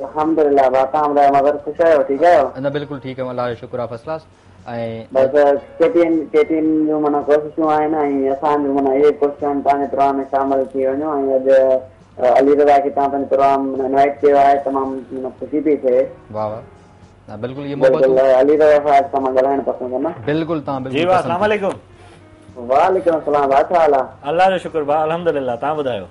अलहमदुल्ला बासा हमदा मगर ख़ुशि आहियो ठीकु आहियो न बिल्कुलु ठीकु आहे अलाह जो शुक्र आहे फस्ट क्लास ऐं बसि केटीएम केटीएम जूं माना कोशिशूं आहिनि ऐं असांजूं माना इहे कोशिशूं आहिनि तव्हांजे प्रोग्राम में शामिलु थी वञो ऐं अॼु अली रज़ा खे तव्हां पंहिंजो प्रोग्राम इनवाइट कयो आहे तमामु ख़ुशी थी थिए वाह वाह बिल्कुलु इहो बिल्कुलु अली रज़ा साहिब सां मां ॻाल्हाइणु पसंदि कंदा बिल्कुलु तव्हां वालेकुम वालेकुम असलाम छा हाल आहे अलाह जो शुक्र भाउ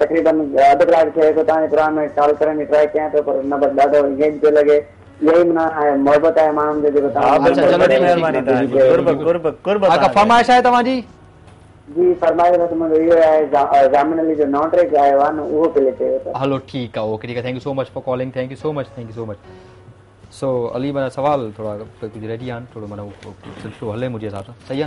तकरीबन अधु कलाक थे तो ताने प्रोग्राम में चालू करण निकाय क्या तो पर नबर दादा और इंगेज पियो लगे यही माना आहे मोहबत आहे माण्हुनि जो जेको तव्हां फरमाइश आहे तव्हांजी जी फरमाइश बसि मुंहिंजो इहो आहे जामिन अली जो नॉन ट्रैक आयो आहे न उहो पहिले चयो थो हलो ठीकु आहे ओके ठीकु आहे thank you so much for calling thank you so much thank you so much so Ali माना सुवाल थोरा कुझु रेडी आहिनि थोरो माना सिलसिलो हले मुंहिंजे हिसाब सही आहे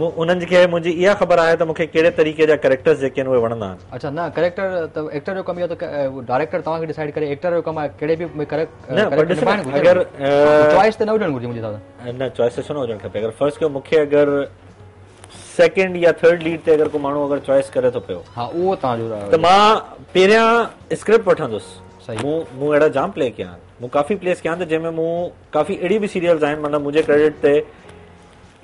उन्हनि खे मुंहिंजी इहा ख़बर आहे त मूंखे कहिड़े तरीक़े जा करेक्टर्स जेके आहिनि उहे वणंदा आहिनि अच्छा न करेक्टर त एक्टर जो कमु इहो त डायरेक्टर तव्हांखे डिसाइड करे एक्टर जो कमु आहे कहिड़े बि अगरि चॉइस त न हुजणु घुरिजे मुंहिंजे दादा न चॉइस त छो न हुजणु खपे अगरि फर्स्ट कयो मूंखे अगरि सेकेंड या थर्ड लीड ते अगरि को माण्हू अगरि चॉइस करे थो पियो हा उहो तव्हांजो त मां पहिरियां स्क्रिप्ट वठंदुसि मूं मूं अहिड़ा जाम प्ले कया आहिनि मूं काफ़ी प्लेस कया आहिनि त जंहिंमें मूं काफ़ी अहिड़ी बि सीरियल्स आहिनि मतिलबु मुंहिंजे क्रेडिट ते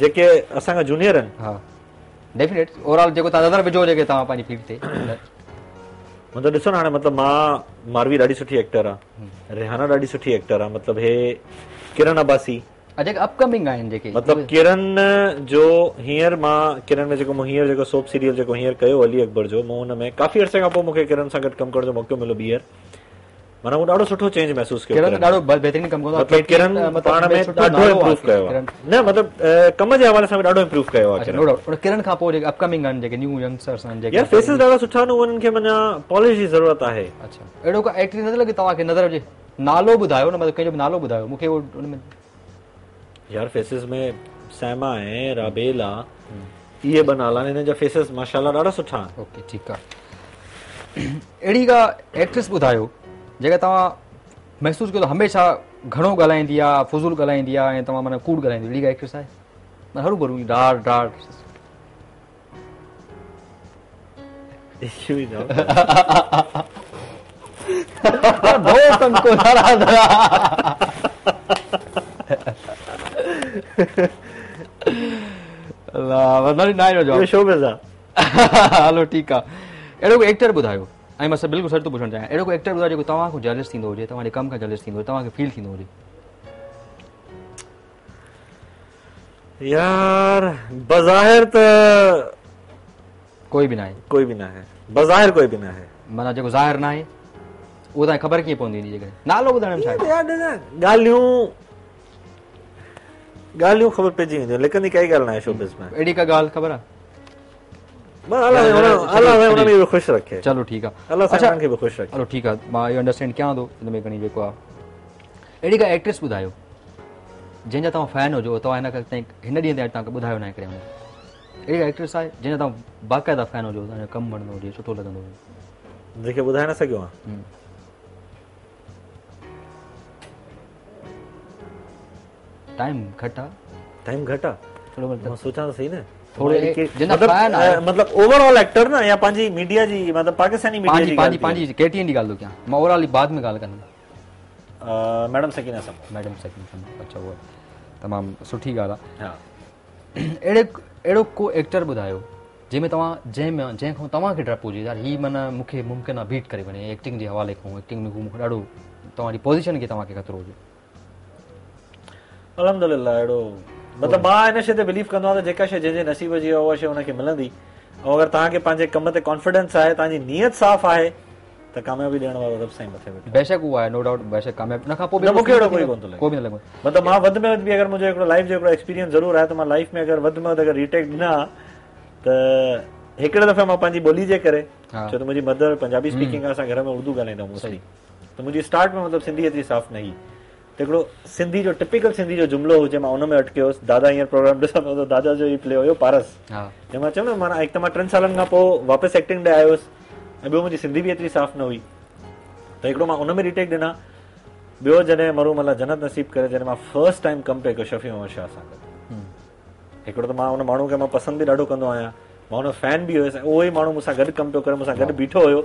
जेके असांखा जूनियर आहिनि हा डेफिनेट ओवरऑल जेको तव्हां नज़र विझो जेके तव्हां पंहिंजी फील्ड ते मुंहिंजो ॾिसो न हाणे मतिलबु मां मारवी ॾाढी सुठी एक्टर आहे रिहाना ॾाढी सुठी एक्टर आहे मतिलबु हे किरण अबासी अॼु अपकमिंग आहिनि जेके मतिलबु किरण जो हींअर मां किरण में जेको हींअर जेको सोप सीरियल जेको हींअर कयो अली अकबर जो मूं हुन में काफ़ी अर्से खां पोइ मूंखे किरण सां गॾु कमु करण जो मौक़ो मिलियो ॿीहर माना वो ढाढो सुठो चेंज महसूस कयो किरण ढाढो बेहतरीन कम कंदो आहे किरण पाण में ढाढो इंप्रूव कयो न मतलब कम जे हवाले सां ढाढो इंप्रूव कयो आहे नो डाउट पर खां पोइ अपकमिंग आहिनि जेके न्यू यंगस्टर्स आहिनि जेके फेसेस ढाढो सुठा आहिनि उन्हनि खे माना पॉलिश जी ज़रूरत आहे अच्छा एडो का एक्ट्रेस नथ लॻे तव्हां नज़र अचे नालो ॿुधायो न मतलब कंहिंजो नालो ॿुधायो मूंखे वो उन में यार फेसेस में सैमा है राबेला ये बनाला ने जो फेसेस माशाल्लाह ढाढो सुठा ओके ठीक का एक्ट्रेस ॿुधायो जेका तव्हां महसूस कयो हमेशह घणो ॻाल्हाईंदी आहे हलो ठीकु आहे अहिड़ो कोई एक्टर ॿुधायो ऐं मां सभु बिल्कुलु सच थो पुछणु चाहियां अहिड़ो को एक्टर ॿुधायो जेको तव्हांखो जलिस थींदो हुजे तव्हांजे कम खां जलिस थींदो हुजे तव्हांखे फील थींदो हुजे यार बज़ाहिर त कोई बि न आहे कोई बि न आहे बज़ाहिर कोई बि न आहे माना जेको ज़ाहिर न आहे उहो तव्हांखे ख़बर कीअं पवंदी जेकॾहिं नालो ॿुधाइण ॻाल्हियूं ॻाल्हियूं ख़बर पइजी वेंदियूं लिखंदी काई ॻाल्हि न आहे शो बिज़ में अहिड़ी का ख़बर ठीकु आहे मां इहो अंडरस्टैंड कयां थो जेको आहे अहिड़ी काई एक्ट्रेस ॿुधायो जंहिंजा तव्हां फ़ैन हुजो तव्हां हिन ॾींहं ताईं ॿुधायो न हिकिड़े एक्ट्रेस आहे जंहिंजा तव्हां बाक़ाइदा फैन हुजो कमु वणंदो हुओ सुठो लॻंदो हुयो टाइम घटि आहे घटि आहे تھوڑے مطلب مطلب اوورال ایکٹر نا یا پاجي میڈیا جي مطلب پاڪستاني ميڊيا جي پاجي پاجي پاجي ڪي ٽي اين ڊي ڳالهه ڪيا م اوورالي بعد ۾ ڳالهه ڪندم ا ميڊم سڪين صاحب ميڊم سڪين صاحب اچا هو تمام سٺي ڳالهه ها اڙي اڙو ڪو ايڪٽر بڌايو جنهن تما جنهن تما کي ڊر پوجي يار هي منه مونکي ممڪن ا بيٽ ڪري بني ايڪٽنگ جي حواله ڪم ايڪٽنگ ۾ मतिलबु मां हिन शइ ते बिलीव कंदो आहियां त जेका शइ जंहिंजे नसीब जी आहे उहा शइ हुनखे मिलंदी ऐं अगरि तव्हांखे पंहिंजे कम ते कॉन्फिडेंस आहे त कामयाबी ॾियण वारो मां आहे त हिकिड़े दफ़े मां पंहिंजी ॿोली जे करे छो त मुंहिंजी मदर पंजाबी स्पीकिंग आहे असां घर में उर्दू ॻाल्हाईंदा आहियूं हिकिड़ो सिंधी जो टिपिकल सिंधी जो जुमिलो हुजे मां उनमें में अटकियोसि दादा हींअर प्रोग्राम ॾिसां दादा जो ई प्ले हुयो पारस जंहिं मां चयो न हिकु त मां टिनि सालनि खां पोइ वापसि एक्टिंग ॾे आयोसि ऐं ॿियो मुंहिंजी सिंधी बि एतिरी साफ़ु न हुई त हिकिड़ो मां उनमें रिटेक ॾिना ॿियो जॾहिं मरू मरूमला जनत नसीब करे जॾहिं मां फर्स्ट टाइम कमु पियो कयो शफ़ी शाह सां गॾु हिकिड़ो त मां उन माण्हू खे मां पसंदि बि ॾाढो कंदो आहियां मां हुन फैन बि हुयुसि ऐं उहो ई माण्हू मूंसां गॾु कमु पियो करे मूंसां गॾु बीठो हुयो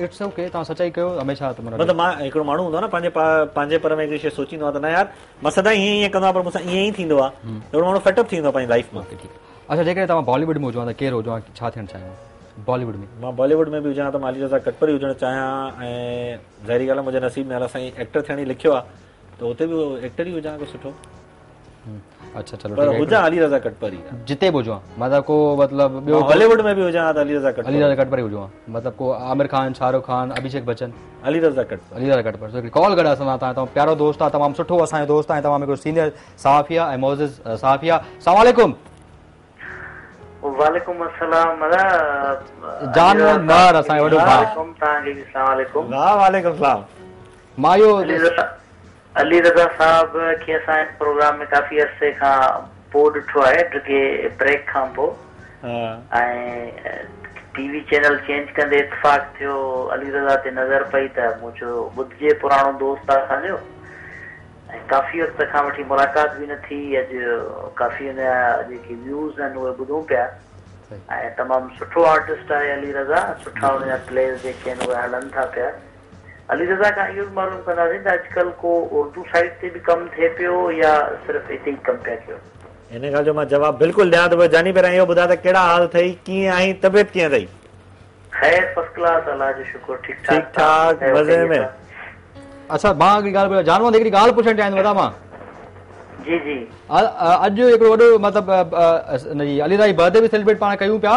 न त मां पंहिंजे पंहिंजे सोचींदो आहे त न यार मां सदाई ईअं कंदो आहियां पर मूंसां ई थींदो आहे पंहिंजी लाइफ मां छा थियणु में मां बॉलीवुड में बिजां मां कटपर ई हुजणु चाहियां ऐं ज़हिरी ॻाल्हि आहे मुंहिंजे नसीब में एक्टर थियण लिखियो आहे त हुते बि एक्टर ई हुजां अच्छा चलो पर हुजा अली रज़ा कटपरी जिते बि हुजो मतिलबु को मतिलबु ॿियो हाँ, हॉलीवुड में बि हुजां हा त तो अली रज़ा कटपरी अली रज़ा कटपरी हुजो हाँ। मतिलबु को आमिर खान शाहरुख खान अभिषेक बच्चन अली रज़ा कटपरी अली रज़ा कटपरी कॉल करे असां तव्हां तव्हां प्यारो दोस्त आहे तमामु सुठो असांजो दोस्त आहे तमामु हिकिड़ो सीनियर सहाफ़ी आहे ऐं मोज़िज़ सहाफ़ी आहे सलामकुम वालेकुम अस्सलाम मदा जान नार असांजो वॾो भाउ वालेकुम सलाम मां इहो अली रज़ा साहब खे असां हिन प्रोग्राम में काफ़ी अरसे खां पोइ ॾिठो आहे टिके ब्रेक खां पोइ ऐं टीवी चैनल चेंज कंदे इतफ़ाक़ थियो अली रज़ा ते नज़र पई त मुंहिंजो ॿुधजे पुराणो दोस्त आहे असांजो ऐं काफ़ी वक़्त खां वठी मुलाक़ात बि न थी अॼु काफ़ी हुन जा जेके व्यूज़ आहिनि उहे ॿुधूं पिया ऐं तमामु सुठो आर्टिस्ट आहे अली रज़ा सुठा हुन जा प्लेस जेके आहिनि उहे हलनि था पिया अली रज़ा खां इहो बि मालूम कंदासीं त अॼुकल्ह को उर्दू साइड ते बि कमु थिए पियो या सिर्फ़ु हिते ई कमु पिया थियो हिन ॻाल्हि जो मां जवाबु बिल्कुलु ॾियां थो जानी पहिरां इहो ॿुधायो त कहिड़ा हाल अथई कीअं आई तबियत कीअं अथई अॼु बर्थडे बि सेलिब्रेट पाण कयूं पिया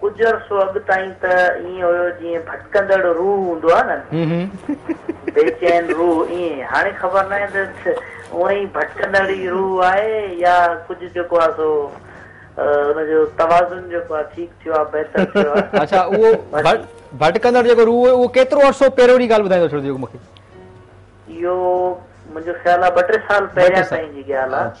कुझु सो अॻु ताईं भटकंदड़ रू हूंदो आहे न भटकंदड़ ई रूह आहे या कुझु जेको आहे ठीकु थियो आहे मुंहिंजो ख़्याल आहे ॿ टे साल पहिरियां ताईं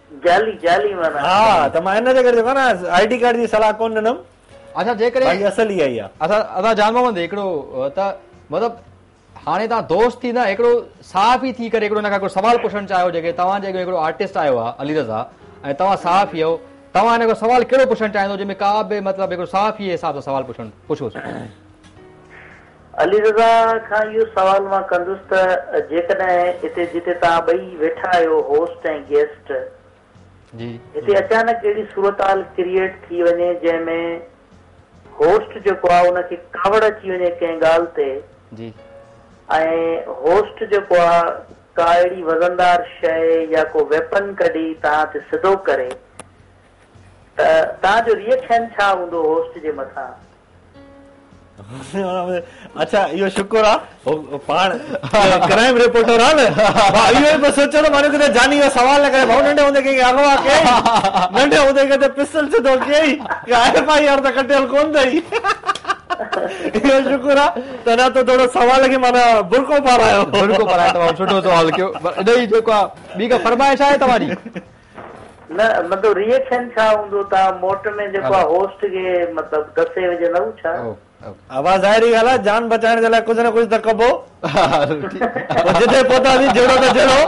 हाणे तव्हां दोस्त थींदा हिकिड़ो साफ़ ई थी करे साफ़ ई आहियो तव्हां हिन सवाल कहिड़ो पुछणु चाहींदव जंहिंमें हिते अचानक अहिड़ी सूरताल क्रिएट थी वञे जंहिंमें होस्ट जेको आहे हुनखे ख़बर अची वञे कंहिं ॻाल्हि ते ऐं होस्ट जेको आहे का अहिड़ी वज़नदार शइ या को वेपन कढी तव्हां ते सिधो करे त तव्हांजो रिएक्शन छा हूंदो होस्ट जे मथां अच्छा इहो शुक्र आहे पाण क्राइम रिपोर्टर आहे न इहो ई सोचियो मां किथे जानी जो सवाल न करे भाउ नंढे कटियल कोन अथई शुक्र आहे सवाल खे माना बुरको पारायो बुरको पारायो सवाल फरमाइश आहे तव्हांजी रिएक्शन मोट में होस्ट खे मतलबु कसे विझंदव छा आवाज आ रही ॻाल्हि आहे जान बचाइण जे लाइ कुझु न कुझु त तो कबो जिथे पहुतासीं जहिड़ो त तो जहिड़ो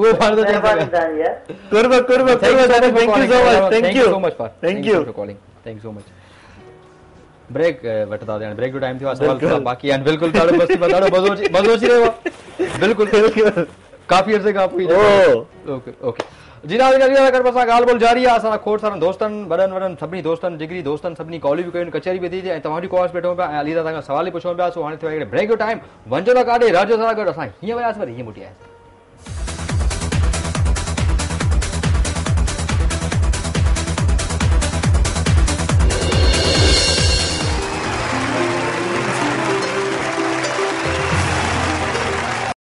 उहे पाण त तो कुर्ब कुर्ब कुर्ब thank you so much thank you so much for thank you for calling thank you so much break वठंदा हुआ ब्रेक जो टाइम थियो सवाल था बाक़ी आहिनि बिल्कुल ॾाढो बस ॾाढो मज़ो मज़ो अची रे आहे बिल्कुलु काफ़ी अरसे खां पोइ ओके ओके जी असां ॻाल्हि ॿोल जारी आहे असां खोड़ सारनि दोस्तनि वॾनि वॾनि सभिनी दोस्तनि डिग्री दोस्तनि सभिनी बि कयूं कचहरी बि थी थिए ऐं तव्हां बि कॉलेज वेठो पिया ऐं अली खां सवा बि पुछूं पिया सो हाणे थियो ब्रेक जो टाइम वञिजो काॾे राजो सां गॾु असां हीअं वियासीं वरी हीअं मोटी आयासीं